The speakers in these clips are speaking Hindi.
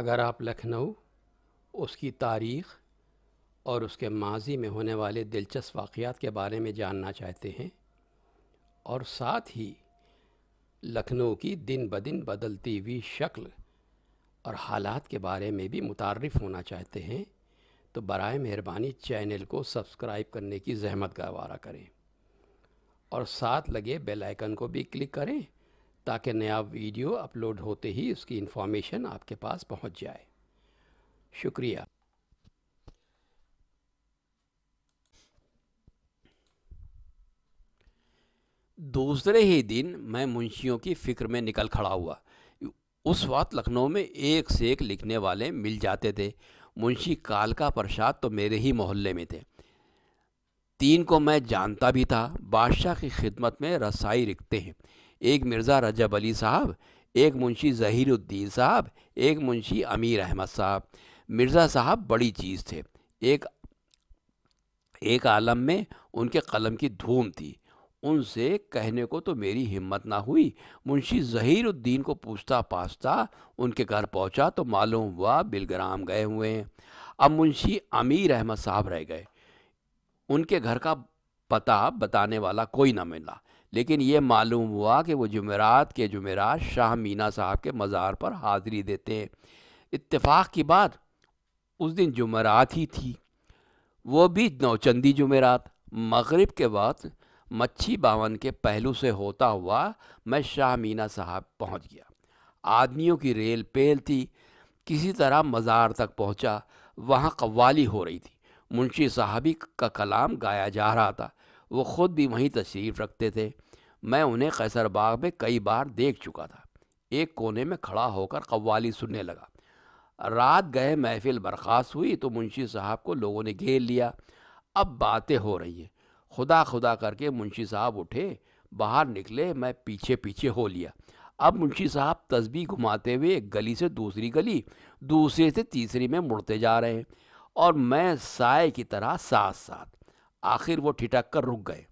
अगर आप लखनऊ, उसकी तारीख़ और उसके माजी में होने वाले दिलचस्प वाक़ात के बारे में जानना चाहते हैं और साथ ही लखनऊ की दिन ब दिन बदलती हुई शक्ल और हालात के बारे में भी मुतारफ़ होना चाहते हैं तो बरए मेहरबानी चैनल को सब्सक्राइब करने की जहमत गवारा करें और साथ लगे बेल आइकन को भी क्लिक करें ताकि नया वीडियो अपलोड होते ही उसकी इन्फॉर्मेशन आपके पास पहुँच जाए। शुक्रिया। दूसरे ही दिन मैं मुंशियों की फ़िक्र में निकल खड़ा हुआ। उस वक्त लखनऊ में एक से एक लिखने वाले मिल जाते थे। मुंशी कालका प्रसाद तो मेरे ही मोहल्ले में थे। तीन को मैं जानता भी था। बादशाह की खिदमत में रसाई लिखते हैं। एक मिर्ज़ा रजब अली साहब, एक मुंशी ज़हीरुद्दीन साहब, एक मुंशी अमीर अहमद साहब। मिर्ज़ा साहब बड़ी चीज़ थे। एक एक आलम में उनके कलम की धूम थी। उनसे कहने को तो मेरी हिम्मत ना हुई। मुंशी ज़हीरुद्दीन को पूछता पाछता उनके घर पहुँचा तो मालूम हुआ बिलग्राम गए हुए हैं। अब मुंशी अमीर अहमद साहब रह गए। उनके घर का पता बताने वाला कोई ना मिला। लेकिन ये मालूम हुआ कि वो जुमेरात के जुमेरात शाह मीना साहब के मज़ार पर हाज़िरी देते हैं। इत्तेफाक की बात, उस दिन जुमेरात ही थी। वो भी नौचंदी जुमेरात। मगरिब के वक्त मच्छी बावन के पहलू से होता हुआ मैं शाह मीना साहब पहुँच गया। आदमियों की रेल पेल थी, किसी तरह मज़ार तक पहुँचा। वहाँ कव्वाली हो रही थी। मुंशी साहबी का कलाम गाया जा रहा था। वो ख़ुद भी वहीं तशरीफ़ रखते थे। मैं उन्हें कैसर बाग में कई बार देख चुका था। एक कोने में खड़ा होकर कव्वाली सुनने लगा। रात गए, महफिल बर्खास्त हुई तो मुंशी साहब को लोगों ने घेर लिया। अब बातें हो रही हैं। खुदा खुदा करके मुंशी साहब उठे, बाहर निकले, मैं पीछे पीछे हो लिया। अब मुंशी साहब तस्बी घुमाते हुए एक गली से दूसरी गली, दूसरे से तीसरी में मुड़ते जा रहे हैं और मैं साय की तरह साथ साथ आखिर वो ठिठक कर रुक गए।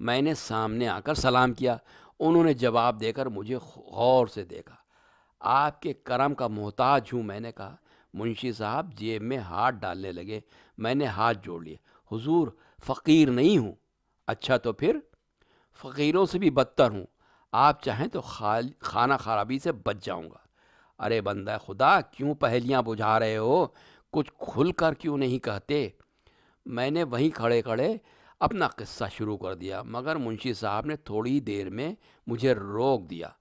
मैंने सामने आकर सलाम किया। उन्होंने जवाब देकर मुझे गौर से देखा। आपके करम का मोहताज हूँ, मैंने कहा। मुंशी साहब जेब में हाथ डालने लगे। मैंने हाथ जोड़ लिए। हुजूर, फ़कीर नहीं हूँ। अच्छा तो फिर? फ़कीरों से भी बदतर हूँ। आप चाहें तो खाल, खाना खराबी से बच जाऊँगा। अरे बंदा खुदा, क्यों पहलियाँ बुझा रहे हो? कुछ खुल कर क्यों नहीं कहते? मैंने वहीं खड़े खड़े अपना किस्सा शुरू कर दिया, मगर मुंशी साहब ने थोड़ी देर में मुझे रोक दिया।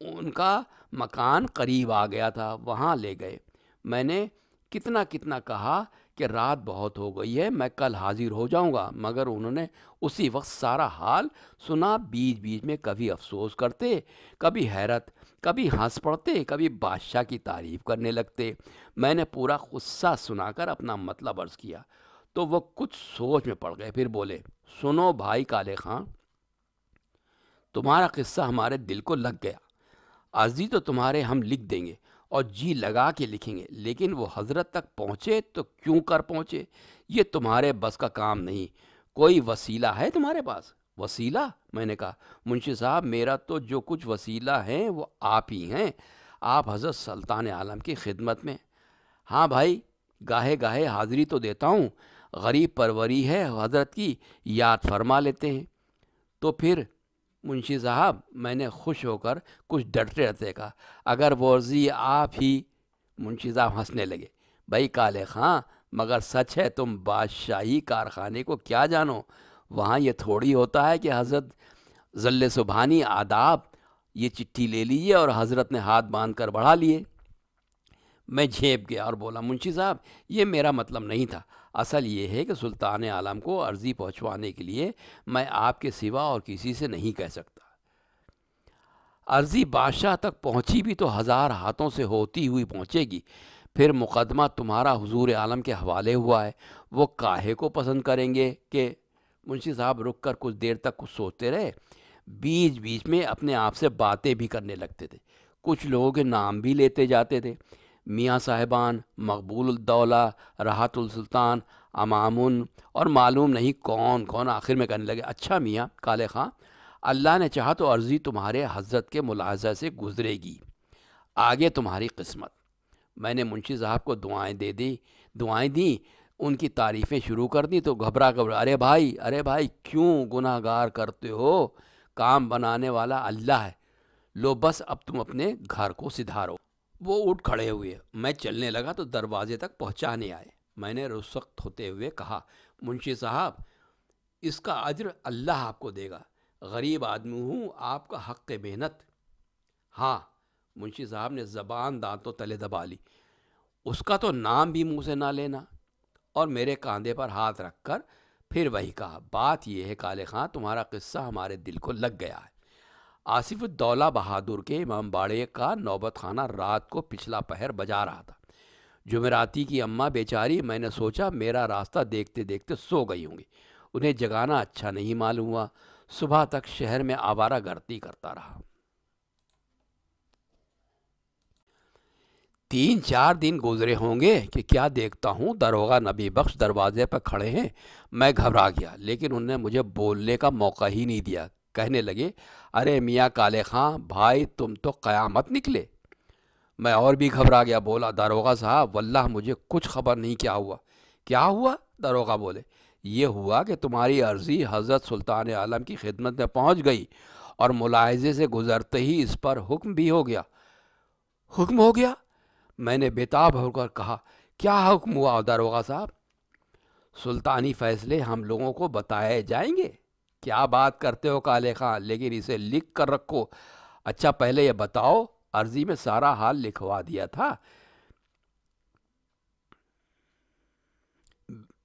उनका मकान करीब आ गया था, वहाँ ले गए। मैंने कितना कितना कहा कि रात बहुत हो गई है, मैं कल हाजिर हो जाऊँगा, मगर उन्होंने उसी वक्त सारा हाल सुना बीच बीच में कभी अफसोस करते, कभी हैरत, कभी हंस पड़ते, कभी बादशाह की तारीफ़ करने लगते। मैंने पूरा गुस्सा सुनाकर अपना मतलब अर्ज़ किया। तो वो कुछ सोच में पड़ गए, फिर बोले, सुनो भाई काले खां, तुम्हारा किस्सा हमारे दिल को लग गया। अर्जी तो तुम्हारे हम लिख देंगे और जी लगा के लिखेंगे, लेकिन वो हज़रत तक पहुँचे तो क्यों कर पहुँचे? ये तुम्हारे बस का काम नहीं। कोई वसीला है तुम्हारे पास? वसीला? मैंने कहा। मुंशी साहब, मेरा तो जो कुछ वसीला है, वो आप ही हैं। आप हज़रत सुल्तान आलम की खिदमत में हाँ। भाई गाहे गाहे हाज़िरी तो देता हूँ गरीब परवरी है हज़रत की, याद फरमा लेते हैं। तो फिर मुंशी साहब, मैंने खुश होकर कुछ डरते डरते कहा, अगर वर्जी आप ही, मुंशी साहब हंसने लगे, भाई काले खां, मगर सच है तुम बादशाही कारखाने को क्या जानो? वहाँ ये थोड़ी होता है कि हज़रत जल्ले सुबहानी आदाब, ये चिट्ठी ले लीजिए और हज़रत ने हाथ बाँध कर बढ़ा लिए। मैं झेप गया और बोला, मुंशी साहब, ये मेरा मतलब नहीं था। असल ये है कि सुल्तान आलम को अर्ज़ी पहुंचवाने के लिए मैं आपके सिवा और किसी से नहीं कह सकता। अर्ज़ी बादशाह तक पहुँची भी तो हज़ार हाथों से होती हुई पहुंचेगी। फिर मुकदमा तुम्हारा हुजूर आलम के हवाले हुआ है। वो काहे को पसंद करेंगे कि मुंशी साहब रुक कर कुछ देर तक कुछ सोचते रहे। बीच बीच में अपने आप से बातें भी करने लगते थे। कुछ लोगों के नाम भी लेते जाते थे। मियाँ साहिबान मकबूलदौला राहतुल सुल्तान, अमामुन और मालूम नहीं कौन कौन आखिर में कहने लगे अच्छा मियाँ, काले खां, अल्लाह ने चाहा तो अर्ज़ी तुम्हारे हज़रत के मुलाजा से गुज़रेगी, आगे तुम्हारी किस्मत। मैंने मुंशी साहब को दुआएँ दे दी, दुआएँ दी, उनकी तारीफ़ें शुरू कर दी तो घबरा घबरा, अरे भाई अरे भाई, क्यों गुनाहगार करते हो? काम बनाने वाला अल्लाह है, लो बस अब तुम अपने घर को सिधारो। वो उठ खड़े हुए। मैं चलने लगा तो दरवाजे तक पहुँचाने आए। मैंने रुसख्त होते हुए कहा, मुंशी साहब, इसका अज्र अल्लाह आपको देगा। गरीब आदमी हूँ, आपका हक़ मेहनत। हाँ मुंशी साहब ने ज़बान दांतों तले दबा ली। उसका तो नाम भी मुँह से ना लेना। और मेरे कांधे पर हाथ रखकर फिर वही कहा, बात यह है काले खां, तुम्हारा किस्सा हमारे दिल को लग गया है। आसिफुद्दौला बहादुर के इमाम बाड़े का नौबत खाना रात को पिछला पहर बजा रहा था। जुमेराती की अम्मा बेचारी, मैंने सोचा मेरा रास्ता देखते देखते सो गई होंगी। उन्हें जगाना अच्छा नहीं मालूम हुआ। सुबह तक शहर में आवारा गर्ती करता रहा। तीन चार दिन गुजरे होंगे कि क्या देखता हूँ? दरोगा नबी बख्श दरवाजे पर खड़े हैं। मैं घबरा गया, लेकिन उन्होंने मुझे बोलने का मौका ही नहीं दिया। कहने लगे, अरे मियाँ काले खां, भाई तुम तो क़यामत निकले। मैं और भी घबरा गया, बोला, दारोगा साहब, वल्लाह मुझे कुछ खबर नहीं क्या हुआ? क्या हुआ? दारोगा बोले, ये हुआ कि तुम्हारी अर्ज़ी हज़रत सुल्तान आलम की खिदमत में पहुँच गई और मुलायजे से गुज़रते ही इस पर हुक्म भी हो गया। हुक्म हो गया? मैंने बेताब होकर कहा, क्या हुक्म हुआ दारोगा साहब? सुल्तानी फ़ैसले हम लोगों को बताए जाएँगे? क्या बात करते हो काले खां लेकिन इसे लिख कर रखो। अच्छा पहले ये बताओ, अर्जी में सारा हाल लिखवा दिया था?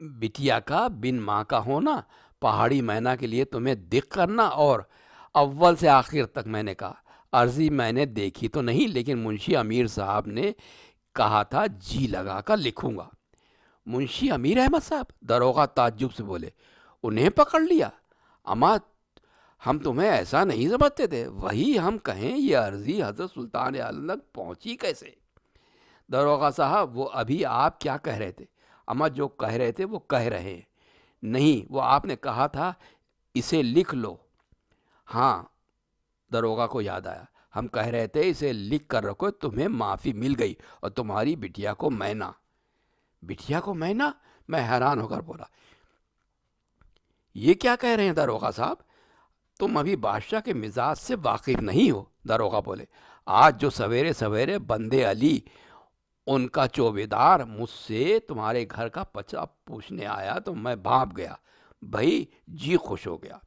बिटिया का बिन माँ का होना, पहाड़ी मैना के लिए तुम्हें दिख करना और अव्वल से आखिर तक मैंने कहा। अर्जी मैंने देखी तो नहीं, लेकिन मुंशी अमीर साहब ने कहा था, जी लगा कर लिखूँगा। मुंशी अमीर अहमद साहब, दरोगा ताज्जुब से बोले, उन्हें पकड़ लिया? अमा हम तुम्हें ऐसा नहीं समझते थे। वही हम कहें, ये अर्जी हज़रत सुल्तान तक पहुँची कैसे? दरोगा साहब, वो अभी आप क्या कह रहे थे? अम्मा, जो कह रहे थे, वो कह रहे हैं। नहीं, वो आपने कहा था, इसे लिख लो। हाँ दरोगा को याद आया। हम कह रहे थे, इसे लिख कर रखो, तुम्हें माफ़ी मिल गई और तुम्हारी बिटिया को मैना। बिटिया को मैना? मैं हैरान होकर बोला। ये क्या कह रहे हैं दरोगा साहब? तुम अभी बादशाह के मिजाज से वाकिफ नहीं हो, दरोगा बोले। आज जो सवेरे सवेरे बंदे अली, उनका चौबेदार मुझसे तुम्हारे घर का पचा पूछने आया तो मैं भाप गया। भाई, जी खुश हो गया।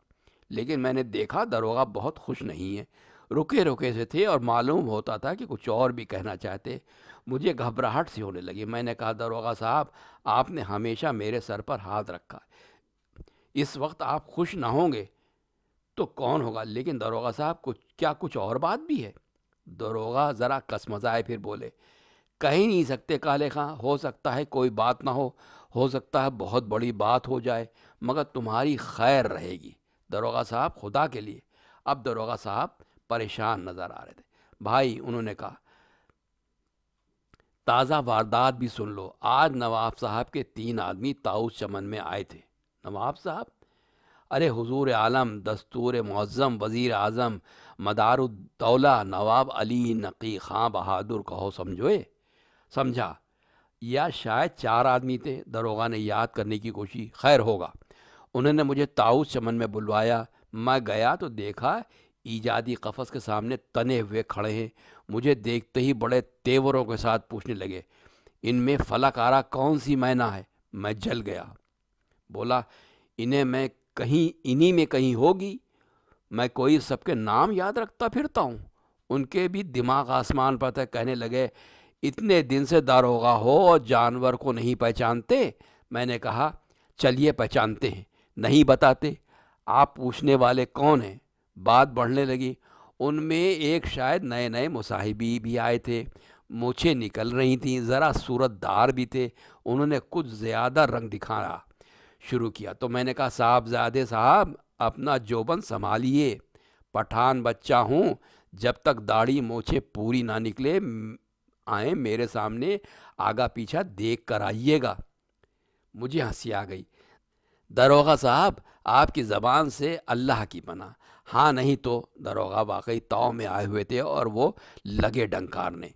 लेकिन मैंने देखा दरोगा बहुत खुश नहीं है। रुके रुके से थे और मालूम होता था कि कुछ और भी कहना चाहते। मुझे घबराहट सी होने लगी। मैंने कहा, दरोगा साहब, आपने हमेशा मेरे सर पर हाथ रखा। इस वक्त आप खुश ना होंगे। तो कौन होगा? लेकिन दरोगा साहब, कुछ, क्या कुछ और बात भी है? दरोगा ज़रा कसमजाए फिर बोले, कह ही नहीं सकते काले खां। हो सकता है कोई बात ना हो। हो सकता है बहुत बड़ी बात हो जाए, मगर तुम्हारी खैर रहेगी। दरोगा साहब, खुदा के लिए। अब दरोगा साहब परेशान नज़र आ रहे थे। भाई, उन्होंने कहा, ताज़ा वारदात भी सुन लो। आज नवाब साहब के तीन आदमी ताउस चमन में आए थे। नवाब साहब। अरे हुजूर आलम, दस्तूर मौज़म वज़ीर आज़म, मदारुद्दौला नवाब अली नकी ख़ां बहादुर कहो समझोए? समझा। या शायद चार आदमी थे, दरोगा ने याद करने की कोशिश, खैर होगा। उन्होंने मुझे ताउस चमन में बुलवाया। मैं गया तो देखा, ईजादी कफस के सामने तने हुए खड़े हैं। मुझे देखते ही बड़े तेवरों के साथ पूछने लगे, इनमें फलाकारा कौन सी मैना है? मैं जल गया। बोला, इन्हें मैं कहीं, इन्हीं में कहीं होगी। मैं कोई सबके नाम याद रखता फिरता हूँ। उनके भी दिमाग आसमान पर था कहने लगे, इतने दिन से दारोगा हो और जानवर को नहीं पहचानते? मैंने कहा, चलिए पहचानते हैं, नहीं बताते। आप पूछने वाले कौन हैं? बात बढ़ने लगी। उनमें एक शायद नए नए मुसाहिबी भी आए थे। मूछें निकल रही थी, ज़रा सूरतदार भी थे। उन्होंने कुछ ज़्यादा रंग दिखाना शुरू किया। तो मैंने कहा, साहबजादे साहब, अपना जोबन संभालिए। पठान बच्चा हूँ। जब तक दाढ़ी मोछे पूरी ना निकले आए मेरे सामने, आगा पीछा देख कर आइएगा। मुझे हँसी आ गई। दरोगा साहब, आपकी ज़बान से अल्लाह की बना हाँ नहीं तो। दरोगा वाकई ताव में आए हुए थे और वो लगे डंकारने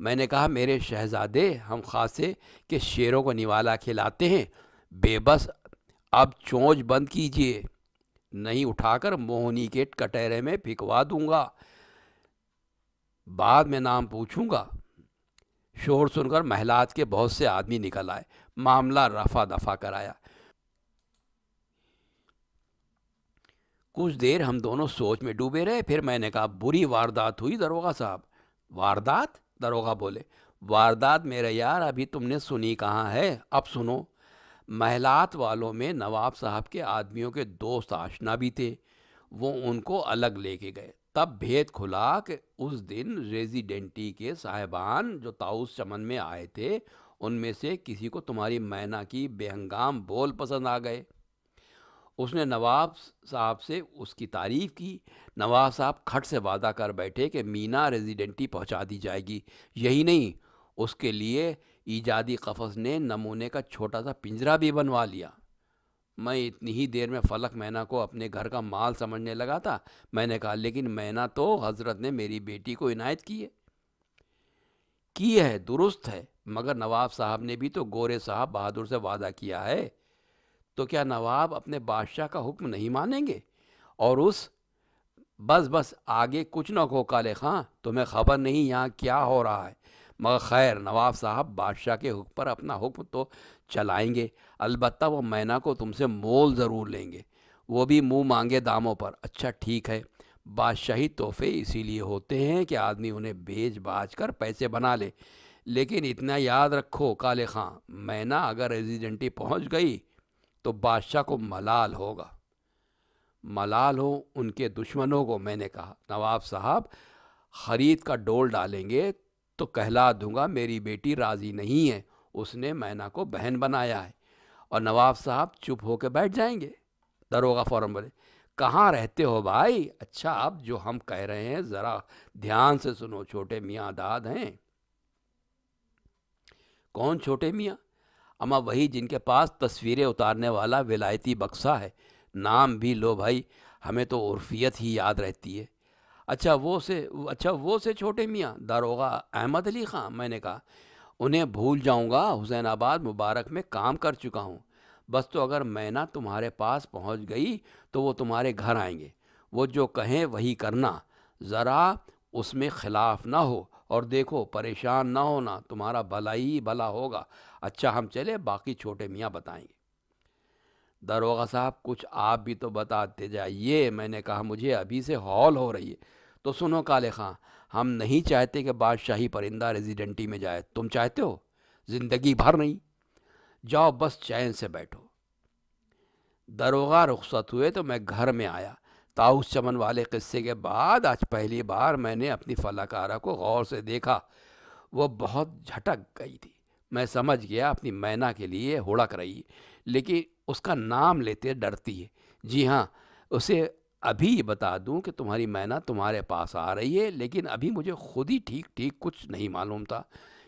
मैंने कहा, मेरे शहजादे, हम खासे के शेरों को निवाला खिलाते हैं। बेबस, अब चोंच बंद कीजिए। नहीं उठाकर मोहनी के कटहरे में फिकवा दूँगा। बाद में नाम पूछूँगा। शोर सुनकर महलात के बहुत से आदमी निकल आए। मामला रफा दफ़ा कराया। कुछ देर हम दोनों सोच में डूबे रहे, फिर मैंने कहा, बुरी वारदात हुई दरोगा साहब। वारदात? दरोगा बोले। वारदात मेरे यार, अभी तुमने सुनी कहाँ है? अब सुनो। महलात वालों में नवाब साहब के आदमियों के दोस्त आशना भी थे। वो उनको अलग लेके गए। तब भेद खुला कि उस दिन रेजिडेंटी के साहिबान जो ताउस चमन में आए थे, उनमें से किसी को तुम्हारी मैना की बेहंगाम बोल पसंद आ गए। उसने नवाब साहब से उसकी तारीफ़ की। नवाब साहब खट से वादा कर बैठे कि मीना रेजिडेंटी पहुँचा दी जाएगी। यही नहीं, उसके लिए ईजादी कफस ने नमूने का छोटा सा पिंजरा भी बनवा लिया। मैं इतनी ही देर में फलक मैना को अपने घर का माल समझने लगा था। मैंने कहा, लेकिन मैना तो हज़रत ने मेरी बेटी को इनायत की है। की है, दुरुस्त है। मगर नवाब साहब ने भी तो गोरे साहब बहादुर से वादा किया है। तो क्या नवाब अपने बादशाह का हुक्म नहीं मानेंगे? और उस बस बस आगे कुछ न को काले खां, तुम्हें खबर नहीं यहाँ क्या हो रहा है। मगर खैर, नवाब साहब बादशाह के हुक्म पर अपना हुक्म तो चलाएँगे। अलबत्ता वो मैना को तुमसे मोल ज़रूर लेंगे। वो भी मुँह मांगे दामों पर। अच्छा ठीक है। बादशाही तोहफे इसीलिए होते हैं कि आदमी उन्हें बेच बाज कर पैसे बना ले। लेकिन इतना याद रखो, काले खां, मैना अगर रेजिडेंटी पहुँच गई तो बादशाह को मलाल होगा। मलाल हो उनके दुश्मनों को, मैंने कहा। नवाब साहब, ख़रीद का डोल डालेंगे तो कहला दूँगा, मेरी बेटी राज़ी नहीं है। उसने मैना को बहन बनाया है और नवाब साहब चुप होकर बैठ जाएँगे। दरोगा फ़ौरन बोले, कहाँ रहते हो भाई? अच्छा अब जो हम कह रहे हैं, ज़रा ध्यान से सुनो, छोटे मियाँ दाद हैं। कौन छोटे मियाँ? अमा वही जिनके पास तस्वीरें उतारने वाला विलायती बक्सा है। नाम भी लो भाई, हमें तो उर्फियत ही याद रहती है। अच्छा वो से अच्छा वो से छोटे मियाँ, दारोगा अहमद अली ख़ान मैंने कहा, उन्हें भूल जाऊँगा हुसैनाबाद मुबारक में काम कर चुका हूँ। बस तो अगर मैना तुम्हारे पास पहुँच गई तो वो तुम्हारे घर आएँगे। वो जो कहें, वही करना। ज़रा उसमें ख़िलाफ़ ना हो और देखो, परेशान ना होना, तुम्हारा भला ही भला होगा। अच्छा हम चले, बाकी छोटे मियाँ बताएँगे। दरोगा साहब, कुछ आप भी तो बताते जाइए, मैंने कहा, मुझे अभी से हॉल हो रही है। तो सुनो काले खां, हम नहीं चाहते कि बादशाही परिंदा रेजिडेंटी में जाए। तुम चाहते हो? ज़िंदगी भर नहीं। जाओ बस चैन से बैठो। दरोगा रुखसत हुए तो मैं घर में आया। ताउस चमन वाले किस्से के बाद आज पहली बार मैंने अपनी फलाकारा को गौर से देखा। वो बहुत झटक गई थी। मैं समझ गया अपनी मैना के लिए हुड़क रही, लेकिन उसका नाम लेते डरती है। जी हाँ उसे अभी ये बता दूँ कि तुम्हारी मैना तुम्हारे पास आ रही है, लेकिन अभी मुझे खुद ही ठीक ठीक कुछ नहीं मालूम था।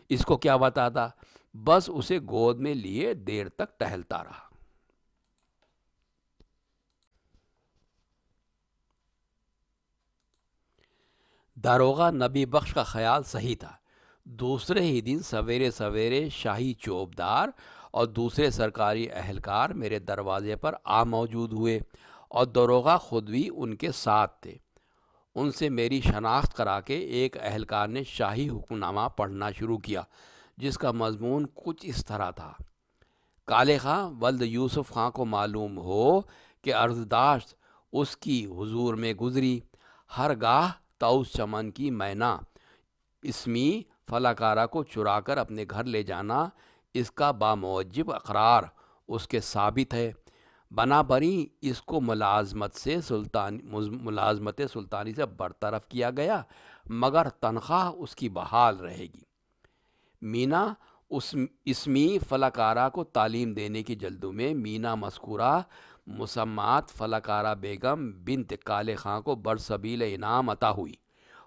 इसको क्या बताता बस उसे गोद में लिए देर तक टहलता रहा। दारोगा नबी बख्श का ख्याल सही था। दूसरे ही दिन सवेरे सवेरे शाही चौबदार और दूसरे सरकारी अहलकार मेरे दरवाजे पर आ मौजूद हुए। और दरोगा खुद भी उनके साथ थे। उनसे मेरी शनाख्त करा के एक अहलकार ने शाही हुक्मनामा पढ़ना शुरू किया, जिसका मजमून कुछ इस तरह था। काले खां वल्द यूसुफ खां को मालूम हो कि अर्जदाश्त उसकी हुजूर में गुजरी। हर गाह ताउस चमन की मैना, इसमी फलाकारा को चुराकर अपने घर ले जाना, इसका बामोजिब अकरार उसके साबित है। बनाबरी इसको मुलाजमत से सुल्तान मुलाजमत सुल्तानी से बरतरफ किया गया, मगर तनख्वाह उसकी बहाल रहेगी। मीना उस, इसमी फलाकारा को तालीम देने की जल्दों में मीना मस्कुरा, मुसम्मात फलाकारा बेगम बिनत काले खां को बरसबील इनाम अता हुई।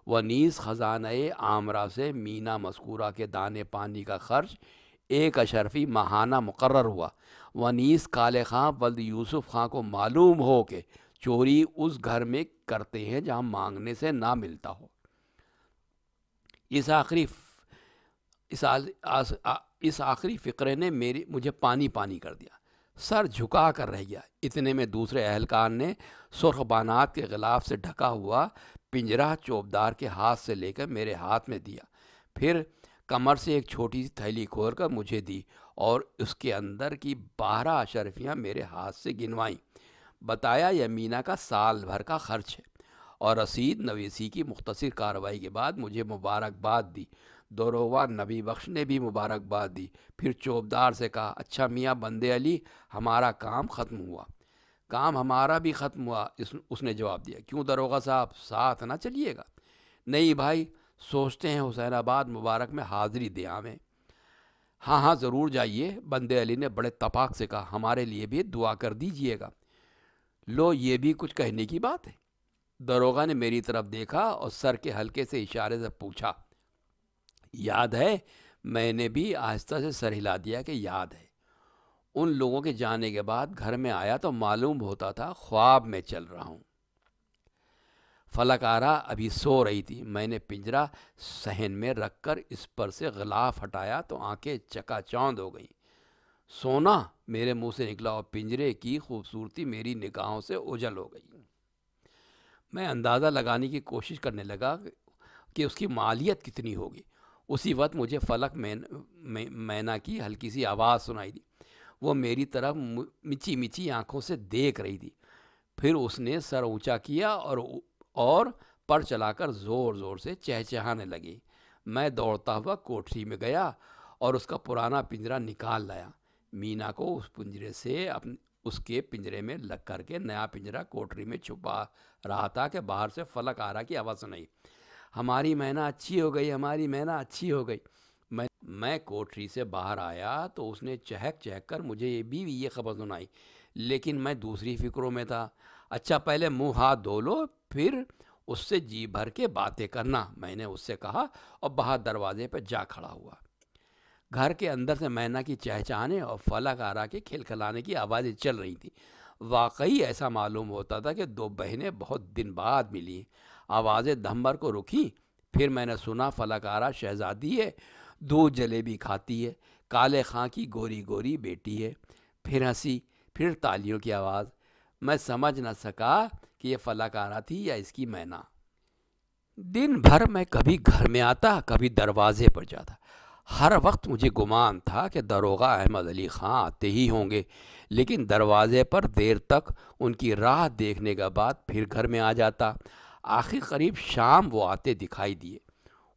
व नीस ख़जान आमरा से मीना मस्कुरा के दाने पानी का खर्च एक अशरफी माहाना मुकर हुआ। वनीस काले खां वल्द यूसुफ खां को मालूम हो कि चोरी उस घर में करते हैं जहाँ मांगने से ना मिलता हो। इस आखिरी इस आ, इस आखिरी फ़िक्रे ने मेरी मुझे पानी पानी कर दिया। सर झुका कर रह गया। इतने में दूसरे अहलकार ने सुरखबानात के गिलाफ से ढका हुआ पिंजरा चौबदार के हाथ से लेकर मेरे हाथ में दिया। फिर कमर से एक छोटी सी थैली खोल कर मुझे दी और उसके अंदर की बारह अशरफियाँ मेरे हाथ से गिनवाईं। बताया यह मीना का साल भर का खर्च है और रसीद नवीसी की मुख्तर कार्रवाई के बाद मुझे मुबारकबाद दी। दरोवा नबी बख्श ने भी मुबारकबाद दी। फिर चौबदार से कहा अच्छा मियाँ, बंदे अली, हमारा काम ख़त्म हुआ। काम हमारा भी ख़त्म हुआ। इस, उसने जवाब दिया, क्यों दरोगा साहब, साथ ना चलिएगा? नहीं भाई, सोचते हैं हुसैनाबाद मुबारक में हाज़िरी दे आवें। हाँ हाँ ज़रूर जाइए। बंदे अली ने बड़े तपाक से कहा, हमारे लिए भी दुआ कर दीजिएगा। लो, ये भी कुछ कहने की बात है। दरोगा ने मेरी तरफ़ देखा और सर के हल्के से इशारे से पूछा, याद है, मैंने भी आहिस्ता से सर हिला दिया कि याद है। उन लोगों के जाने के बाद घर में आया तो मालूम होता था ख्वाब में चल रहा हूँ। फलकारा अभी सो रही थी। मैंने पिंजरा सहन में रखकर इस पर से गलाफ हटाया तो आँखें चकाचौंध हो गई। सोना मेरे मुँह से निकला और पिंजरे की खूबसूरती मेरी निगाहों से ओझल हो गई। मैं अंदाज़ा लगाने की कोशिश करने लगा कि उसकी मालियत कितनी होगी। उसी वक्त मुझे फलक मैन मैना की हल्की सी आवाज़ सुनाई दी। वो मेरी तरफ़ मिची मिची आँखों से देख रही थी। फिर उसने सर ऊँचा किया और और पर चलाकर ज़ोर ज़ोर से चहचहाने लगी। मैं दौड़ता हुआ कोठरी में गया और उसका पुराना पिंजरा निकाल लाया। मीना को उस पिंजरे से अपने उसके पिंजरे में लग करके नया पिंजरा कोठरी में छुपा रहा था कि बाहर से फलक आ रहा की आवाज़ सुनाई। हमारी मैना अच्छी हो गई, हमारी मैना अच्छी हो गई। मैं मैं कोठरी से बाहर आया तो उसने चहक चहक कर मुझे ये भी ये खबर सुनाई। लेकिन मैं दूसरी फिक्रों में था। अच्छा पहले मुँह हाथ धो लो फिर उससे जी भर के बातें करना, मैंने उससे कहा और बाहर दरवाजे पर जा खड़ा हुआ। घर के अंदर से मैना की चहचाने और फलक आरा के खिलखिलाने की आवाज़ें चल रही थी। वाकई ऐसा मालूम होता था कि दो बहनें बहुत दिन बाद मिली। आवाज़ें दमभर को रुकी, फिर मैंने सुना फलक फलकारा, शहजादी है, दो जलेबी खाती है, काले खां की गोरी गोरी बेटी है। फिर हँसी, फिर तालियों की आवाज़। मैं समझ न सका कि यह फलाकारा थी या इसकी मैना। दिन भर मैं कभी घर में आता, कभी दरवाजे पर जाता। हर वक्त मुझे गुमान था कि दरोगा अहमद अली ख़ान आते ही होंगे, लेकिन दरवाजे पर देर तक उनकी राह देखने के बाद फिर घर में आ जाता। आखिर करीब शाम वो आते दिखाई दिए।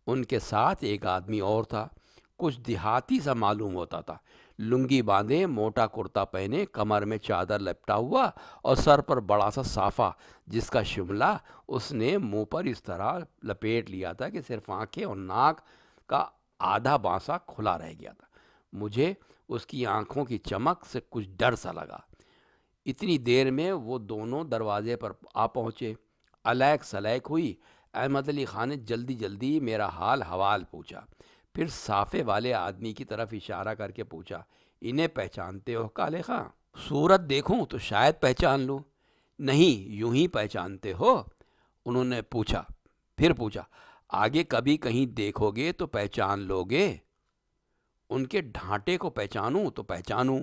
उनके साथ एक आदमी और था। कुछ देहाती सा मालूम होता था। लुंगी बांधे, मोटा कुर्ता पहने, कमर में चादर लपटा हुआ और सर पर बड़ा सा साफ़ा, जिसका शिमला उसने मुँह पर इस तरह लपेट लिया था कि सिर्फ़ आँखें और नाक का आधा बांसा खुला रह गया था। मुझे उसकी आँखों की चमक से कुछ डर सा लगा। इतनी देर में वो दोनों दरवाजे पर आ पहुँचे। अलैक सलैक हुई। अहमद अली ख़ान ने जल्दी जल्दी मेरा हाल हवाल पूछा। फिर साफ़े वाले आदमी की तरफ़ इशारा करके पूछा, इन्हें पहचानते हो काले खां? सूरत देखूँ तो शायद पहचान लूँ। नहीं, यूँ ही पहचानते हो? उन्होंने पूछा, फिर पूछा, आगे कभी कहीं देखोगे तो पहचान लोगे? उनके ढांटे को पहचानूं तो पहचानूं?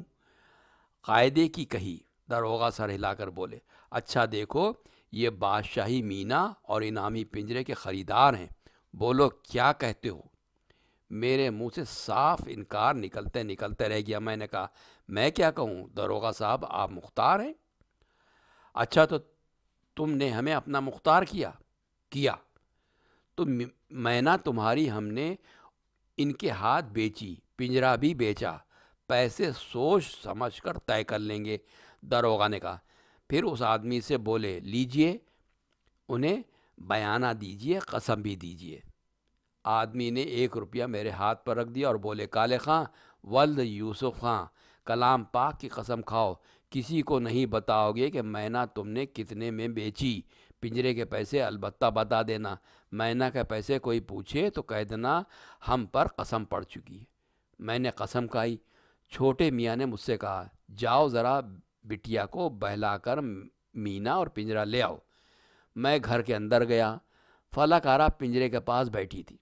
कायदे की कही, दरोगा सर हिलाकर बोले अच्छा देखो, ये बादशाही मीना और इनामी पिंजरे के ख़रीदार हैं। बोलो, क्या कहते हो? मेरे मुँह से साफ़ इनकार निकलते निकलते रह गया। मैंने कहा, मैं क्या कहूँ? दरोगा साहब, आप मुख्तार हैं? अच्छा तो तुमने हमें अपना मुख्तार किया? किया। तो मैना तुम्हारी हमने इनके हाथ बेची, पिंजरा भी बेचा। पैसे सोच समझ कर तय कर लेंगे, दरोगा ने कहा। फिर उस आदमी से बोले, लीजिए, उन्हें बयाना दीजिए, कसम भी दीजिए। आदमी ने एक रुपया मेरे हाथ पर रख दिया और बोले, काले खां, वल्द यूसुफ खां, कलाम पाक की कसम खाओ। किसी को नहीं बताओगे कि मैना तुमने कितने में बेची। पिंजरे के पैसे अलबत्ता बता देना। मैना के पैसे कोई पूछे तो कह देना, हम पर कसम पड़ चुकी है। मैंने कसम खाई। छोटे मियाँ ने मुझसे कहा, जाओ ज़रा बिटिया को बहलाकर मीना और पिंजरा ले आओ। मैं घर के अंदर गया। फलाकारा पिंजरे के पास बैठी थी।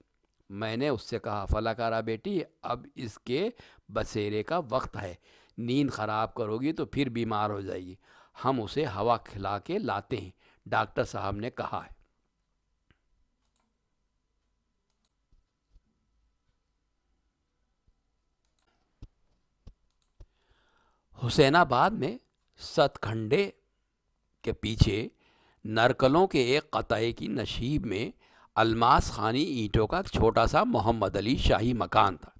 मैंने उससे कहा, फलाकारा बेटी, अब इसके बसेरे का वक्त है। नींद ख़राब करोगी तो फिर बीमार हो जाएगी। हम उसे हवा खिला के लाते हैं। डॉक्टर साहब ने कहा। है हुसैनाबाद में सतखंडे के पीछे नरकलों के एक कतए की नशीब में अलमास खानी ईंटों का छोटा सा मोहम्मद अली शाही मकान था।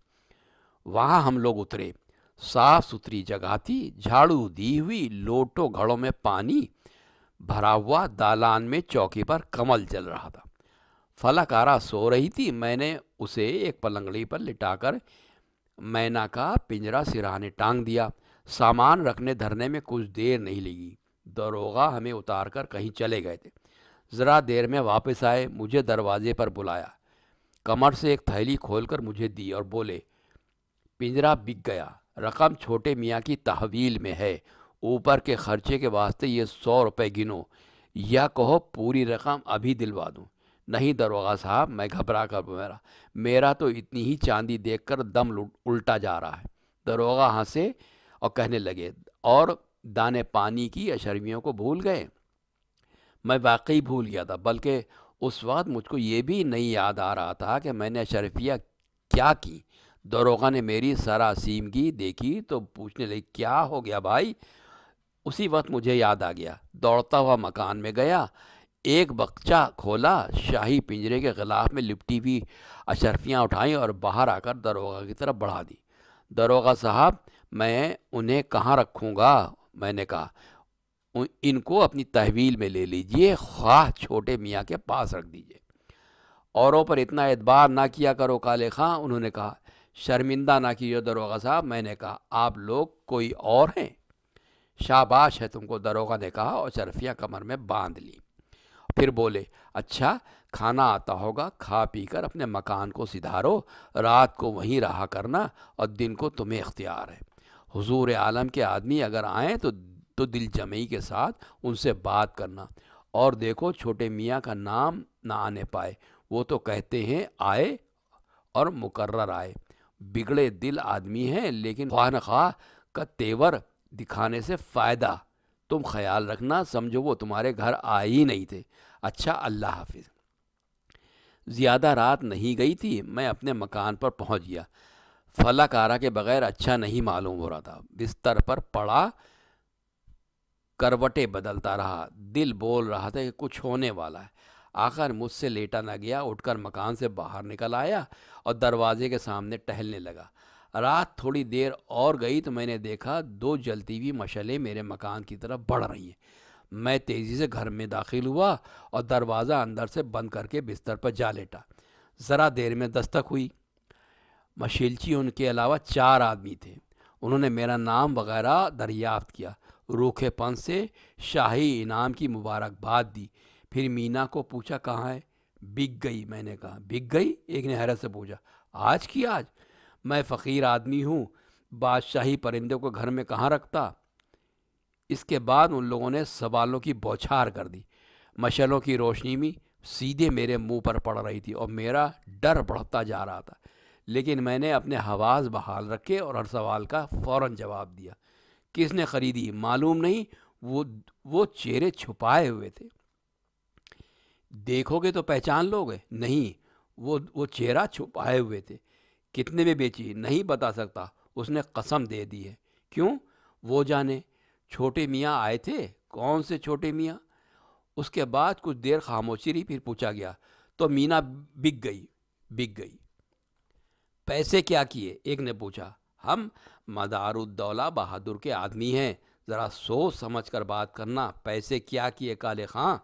वहाँ हम लोग उतरे। साफ़ सुथरी जगह थी, झाड़ू दी हुई, लोटो घड़ों में पानी भरा हुआ, दालान में चौकी पर कमल जल रहा था। फलाकारा सो रही थी, मैंने उसे एक पलंगड़ी पर लिटाकर मैना का पिंजरा सिराने टांग दिया। सामान रखने धरने में कुछ देर नहीं लगी। दरोगा हमें उतार कर कहीं चले गए थे। ज़रा देर में वापस आए, मुझे दरवाजे पर बुलाया। कमर से एक थैली खोलकर मुझे दी और बोले, पिंजरा बिक गया। रकम छोटे मियाँ की तहवील में है। ऊपर के खर्चे के वास्ते ये सौ रुपये गिनो। या कहो, पूरी रकम अभी दिलवा दूँ। नहीं दरोगा साहब, मैं घबरा कर मेरा मेरा तो इतनी ही चांदी देखकर दम उल्टा जा रहा है। दरोगा हंसे और कहने लगे, और दाने पानी की अशर्मियों को भूल गए? मैं वाकई भूल गया था, बल्कि उस वक्त मुझको ये भी नहीं याद आ रहा था कि मैंने अशरफिया क्या की। दरोगा ने मेरी सरासीमगी देखी तो पूछने लगी, क्या हो गया भाई? उसी वक्त मुझे याद आ गया। दौड़ता हुआ मकान में गया, एक बच्चा खोला, शाही पिंजरे के ख़िलाफ़ में लिपटी हुई अशरफियाँ उठाई और बाहर आकर दरोगा की तरफ़ बढ़ा दी। दरोगा साहब, मैं उन्हें कहाँ रखूँगा? मैंने कहा इनको अपनी तहवील में ले लीजिए, ख्वाह छोटे मियाँ के पास रख दीजिए। औरों पर इतना एतबार ना किया करो, काले खां, उन्होंने कहा। शर्मिंदा ना कीजिए दरोगा साहब, मैंने कहा, आप लोग कोई और हैं? शाबाश है तुमको दरोगा ने कहा और शरफिया कमर में बाँध ली। फिर बोले अच्छा खाना आता होगा, खा पी कर अपने मकान को सिधारो, रात को वहीं रहा करना और दिन को तुम्हें इख्तियार है। हुजूर आलम के आदमी अगर आएँ तो तो दिल जमई के साथ उनसे बात करना। और देखो, छोटे मियाँ का नाम ना आने पाए। वो तो कहते हैं, आए और मुकर्र आए। बिगड़े दिल आदमी हैं, लेकिन ख्वाह ख्वाह का तेवर दिखाने से फ़ायदा। तुम ख्याल रखना, समझो वो तुम्हारे घर आए ही नहीं थे। अच्छा अल्लाह हाफिज़। ज़्यादा रात नहीं गई थी, मैं अपने मकान पर पहुँच गया। फलाकारा के बगैर अच्छा नहीं मालूम हो रहा था। बिस्तर पर पड़ा करवटें बदलता रहा। दिल बोल रहा था कि कुछ होने वाला है। आखिर मुझसे लेटा न गया, उठकर मकान से बाहर निकल आया और दरवाजे के सामने टहलने लगा। रात थोड़ी देर और गई तो मैंने देखा दो जलती हुई मशलें मेरे मकान की तरफ़ बढ़ रही हैं। मैं तेज़ी से घर में दाखिल हुआ और दरवाज़ा अंदर से बंद करके बिस्तर पर जा लेटा। ज़रा देर में दस्तक हुई। मशीलची उनके अलावा चार आदमी थे। उन्होंने मेरा नाम वगैरह दरियाफ्त किया। रूखेपन से शाही इनाम की मुबारकबाद दी। फिर मीना को पूछा, कहाँ है? बिक गई, मैंने कहा। बिक गई? एक ने हैरत से पूछा। आज की आज? मैं फ़कीर आदमी हूँ। बादशाही परिंदे को घर में कहाँ रखता? इसके बाद उन लोगों ने सवालों की बौछार कर दी। मशलों की रोशनी में सीधे मेरे मुँह पर पड़ रही थी और मेरा डर बढ़ता जा रहा था। लेकिन मैंने अपने हवास बहाल रखे और हर सवाल का फ़ौर जवाब दिया। किसने ख़रीदी? मालूम नहीं। वो वो चेहरे छुपाए हुए थे। देखोगे तो पहचान लोगे। नहीं, वो वो चेहरा छुपाए हुए थे। कितने में बेची? नहीं बता सकता। उसने कसम दे दी है। क्यों? वो जाने। छोटे मियाँ आए थे? कौन से छोटे मियाँ? उसके बाद कुछ देर खामोशी रही, फिर पूछा गया। तो मीना बिक गई बिक गई। पैसे क्या किए? एक ने पूछा। हम मदारुद्दौला बहादुर के आदमी हैं। ज़रा सोच समझ कर बात करना। पैसे क्या किए काले खां?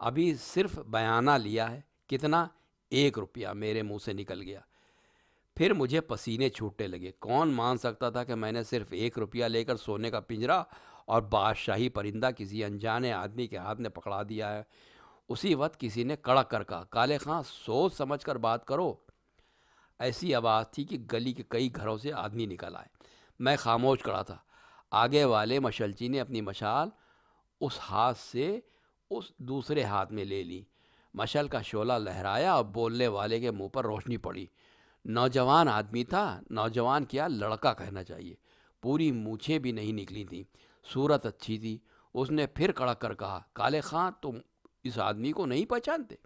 अभी सिर्फ़ बयाना लिया है। कितना? एक रुपया मेरे मुँह से निकल गया। फिर मुझे पसीने छूटने लगे। कौन मान सकता था कि मैंने सिर्फ़ एक रुपया लेकर सोने का पिंजरा और बादशाही परिंदा किसी अनजाने आदमी के हाथ में पकड़ा दिया है? उसी वक्त किसी ने कड़क कर कहा, काले खां, सोच समझ कर बात करो। ऐसी आवाज़ थी कि गली के कई घरों से आदमी निकल आए। मैं खामोश खड़ा था। आगे वाले मशलची ने अपनी मशाल उस हाथ से उस दूसरे हाथ में ले ली। मशल का शोला लहराया और बोलने वाले के मुँह पर रोशनी पड़ी। नौजवान आदमी था। नौजवान क्या लड़का कहना चाहिए। पूरी मूछें भी नहीं निकली थी। सूरत अच्छी थी। उसने फिर कड़क कर कहा, काले खां, तुम इस आदमी को नहीं पहचानते?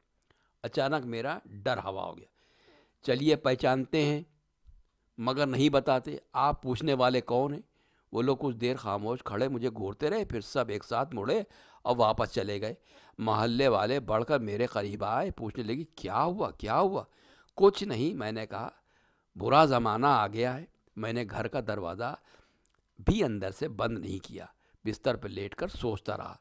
अचानक मेरा डर हवा हो गया। चलिए पहचानते हैं, मगर नहीं बताते, आप पूछने वाले कौन हैं? वो लोग कुछ देर खामोश खड़े मुझे घूरते रहे, फिर सब एक साथ मुड़े और वापस चले गए। मोहल्ले वाले बढ़कर मेरे करीब आए, पूछने लगी, क्या हुआ क्या हुआ? कुछ नहीं, मैंने कहा। बुरा ज़माना आ गया है। मैंने घर का दरवाज़ा भी अंदर से बंद नहीं किया, बिस्तर पर लेट कर सोचता रहा।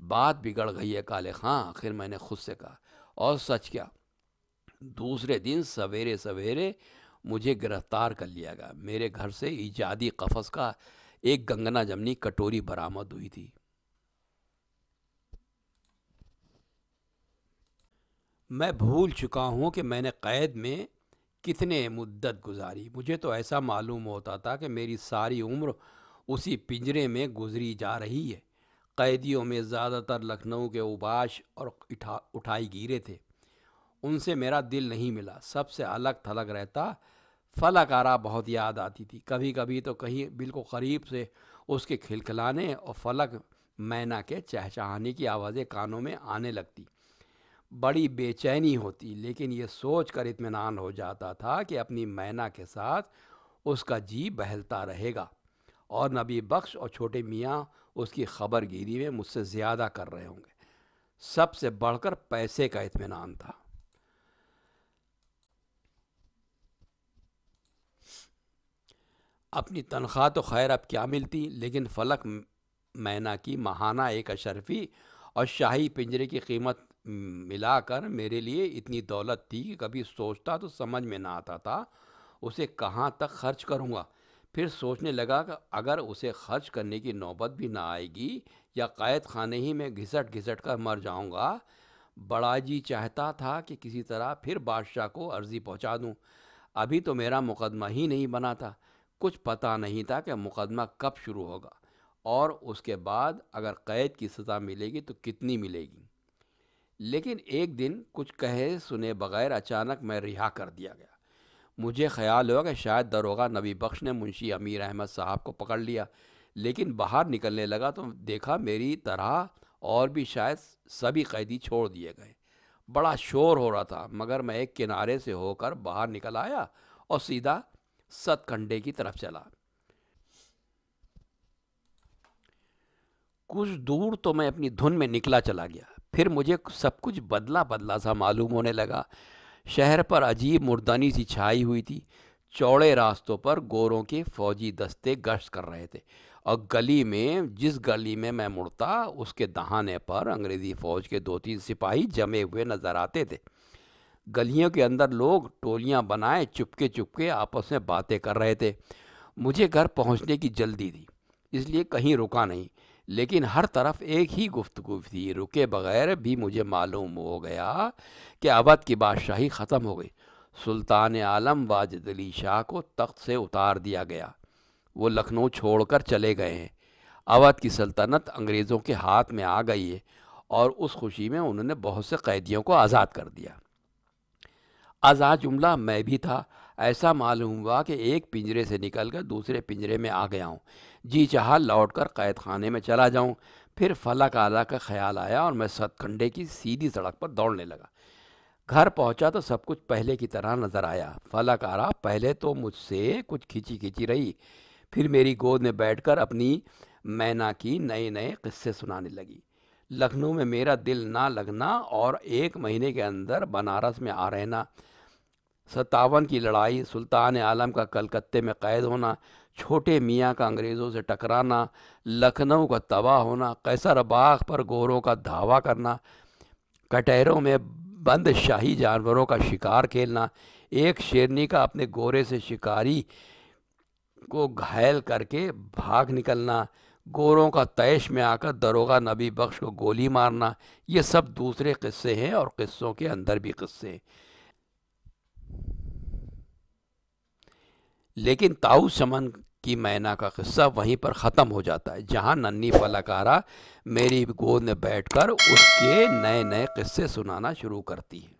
बात बिगड़ गई है, काले। खां आखिर मैंने खुद से कहा। और सच क्या? दूसरे दिन सवेरे सवेरे मुझे गिरफ़्तार कर लिया गया। मेरे घर से ईजादी कफस का एक गंगना जमनी कटोरी बरामद हुई थी। मैं भूल चुका हूँ कि मैंने क़ैद में कितने मुद्दत गुजारी। मुझे तो ऐसा मालूम होता था कि मेरी सारी उम्र उसी पिंजरे में गुजरी जा रही है। कैदियों में ज़्यादातर लखनऊ के उबाश और उठा उठाई गिरे थे। उनसे मेरा दिल नहीं मिला। सबसे अलग थलग रहता, फलक बहुत याद आती थी। कभी कभी तो कहीं बिल्कुल करीब से उसके खिलखिलाने और फलक मैना के चहचहाने की आवाज़ें कानों में आने लगती। बड़ी बेचैनी होती, लेकिन ये सोच कर इतमान हो जाता था कि अपनी मैना के साथ उसका जी बहलता रहेगा। और नबी बख्श और छोटे मियाँ उसकी खबरगिरी में मुझसे ज़्यादा कर रहे होंगे। सबसे बढ़कर पैसे का इतमान था। अपनी तनख्वाह तो खैर अब क्या मिलती? लेकिन फ़लक मैना की, महाना एक अशरफी और शाही पिंजरे की कीमत मिलाकर मेरे लिए इतनी दौलत थी कि कभी सोचता तो समझ में ना आता था, उसे कहाँ तक खर्च करूँगा? फिर सोचने लगा कि अगर उसे खर्च करने की नौबत भी ना आएगी या कैद खाने ही में घिसट घिसट कर मर जाऊँगा, बड़ा जी चाहता था कि किसी तरह फिर बादशाह को अर्ज़ी पहुँचा दूँ। अभी तो मेरा मुकदमा ही नहीं बना था। कुछ पता नहीं था कि मुकदमा कब शुरू होगा और उसके बाद अगर कैद की सज़ा मिलेगी तो कितनी मिलेगी। लेकिन एक दिन कुछ कहे सुने बगैर अचानक मैं रिहा कर दिया गया। मुझे ख्याल हुआ कि शायद दरोगा नबी बख्श ने मुंशी अमीर अहमद साहब को पकड़ लिया, लेकिन बाहर निकलने लगा तो देखा मेरी तरह और भी शायद सभी कैदी छोड़ दिए गए। बड़ा शोर हो रहा था, मगर मैं एक किनारे से होकर बाहर निकल आया और सीधा सतखंडे की तरफ़ चला। कुछ दूर तो मैं अपनी धुन में निकला चला गया। फिर मुझे सब कुछ बदला बदला सा मालूम होने लगा। शहर पर अजीब मुर्दानी सी छाई हुई थी। चौड़े रास्तों पर गोरों के फौजी दस्ते गश्त कर रहे थे। और गली में, जिस गली में मैं मुड़ता, उसके दहाने पर अंग्रेज़ी फ़ौज के दो तीन सिपाही जमे हुए नज़र आते थे। गलियों के अंदर लोग टोलियाँ बनाए, चुपके चुपके आपस में बातें कर रहे थे। मुझे घर पहुँचने की जल्दी थी, इसलिए कहीं रुका नहीं, लेकिन हर तरफ़ एक ही गुफ्तगु थी। रुके बगैर भी मुझे मालूम हो गया कि अवध की बादशाही ख़त्म हो गई। सुल्तान आलम वाजिद अली शाह को तख्त से उतार दिया गया। वो लखनऊ छोड़कर चले गए हैं। अवध की सल्तनत अंग्रेज़ों के हाथ में आ गई है और उस खुशी में उन्होंने बहुत से कैदियों को आज़ाद कर दिया। आज़ाद जुमला मैं भी था। ऐसा मालूम हुआ कि एक पिंजरे से निकलकर दूसरे पिंजरे में आ गया हूँ। जी चाह लौट कर कैद खाने में चला जाऊँ। फिर फलक आला का ख्याल आया और मैं सतखंडे की सीधी सड़क पर दौड़ने लगा। घर पहुँचा तो सब कुछ पहले की तरह नज़र आया। फलक आरा पहले तो मुझसे कुछ खिंची खींची रही। फिर मेरी गोद में बैठकर अपनी मैना की नए नए किस्से सुनाने लगी। लखनऊ में मेरा दिल ना लगना और एक महीने के अंदर बनारस में आ रहना। सत्तावन की लड़ाई, सुल्तान आलम का कलकत्ते में कैद होना, छोटे मियाँ का अंग्रेज़ों से टकराना, लखनऊ का तबाह होना, कैसर बाग पर गोरों का धावा करना, कटहरों में बंद शाही जानवरों का शिकार खेलना, एक शेरनी का अपने गोरे से शिकारी को घायल करके भाग निकलना, गोरों का तैश में आकर दरोगा नबी बख्श को गोली मारना, ये सब दूसरे किस्से हैं और किस्सों के अंदर भी किस्से हैं। लेकिन ताऊ समन की मैना का किस्सा वहीं पर ख़त्म हो जाता है, जहाँ नन्ही फलाकारा मेरी गोद में बैठकर उसके नए नए किस्से सुनाना शुरू करती है।